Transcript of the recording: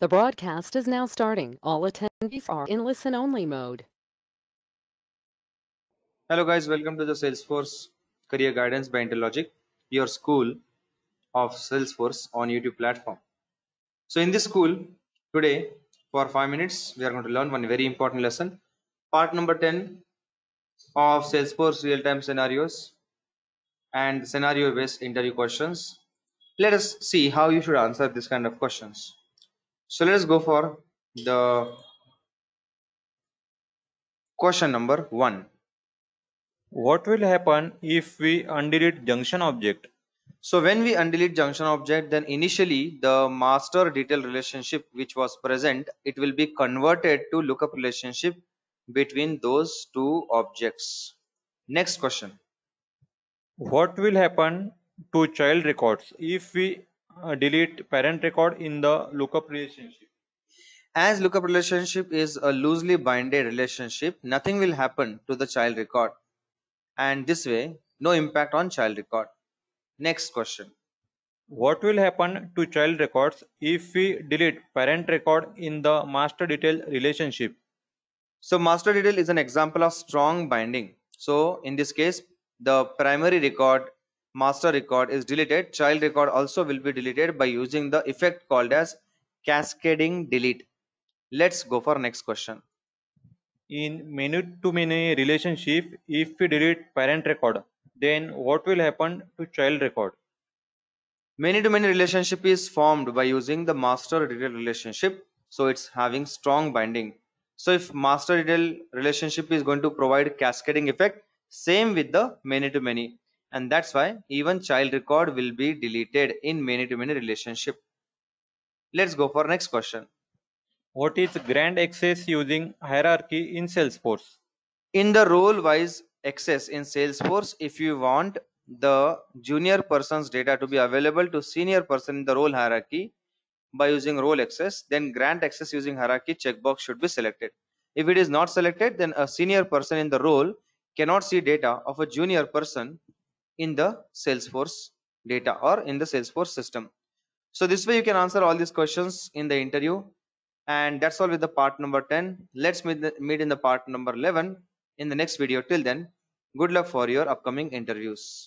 The broadcast is now starting. All attendees are in listen-only mode. Hello guys, welcome to the Salesforce Career Guidance by Interlogic, your school of Salesforce on YouTube platform. So in this school today for 5 minutes we are going to learn one very important lesson. Part number 10 of Salesforce real-time scenarios and scenario based interview questions. Let us see how you should answer this kind of questions. So let us go for the question number 1. What will happen if we undelete junction object? So when we undelete junction object, then initially the master detail relationship which was present, it will be converted to lookup relationship between those two objects. Next question. What will happen to child records if we uh, delete parent record in the lookup relationship? As lookup relationship is a loosely binded relationship, nothing will happen to the child record. And this way, no impact on child record. Next question. What will happen to child records if we delete parent record in the master detail relationship? So master detail is an example of strong binding. So in this case, the primary record, master record is deleted. Child record also will be deleted by using the effect called as cascading delete. Let's go for next question. In many-to-many relationship, if we delete parent record, then what will happen to child record? Many to many relationship is formed by using the master detail relationship. So it's having strong binding. So if master detail relationship is going to provide cascading effect, same with the many to many. And that's why even child record will be deleted in many to many relationship. Let's go for next question. What is grant access using hierarchy in Salesforce? In the role wise access in Salesforce, if you want the junior person's data to be available to senior person in the role hierarchy by using role access, then grant access using hierarchy checkbox should be selected. If it is not selected, then a senior person in the role cannot see data of a junior person in the Salesforce data or in the Salesforce system. So this way you can answer all these questions in the interview. And that's all with the part number 10 let's meet, the, meet in the part number 11 in the next video. Till then good luck for your upcoming interviews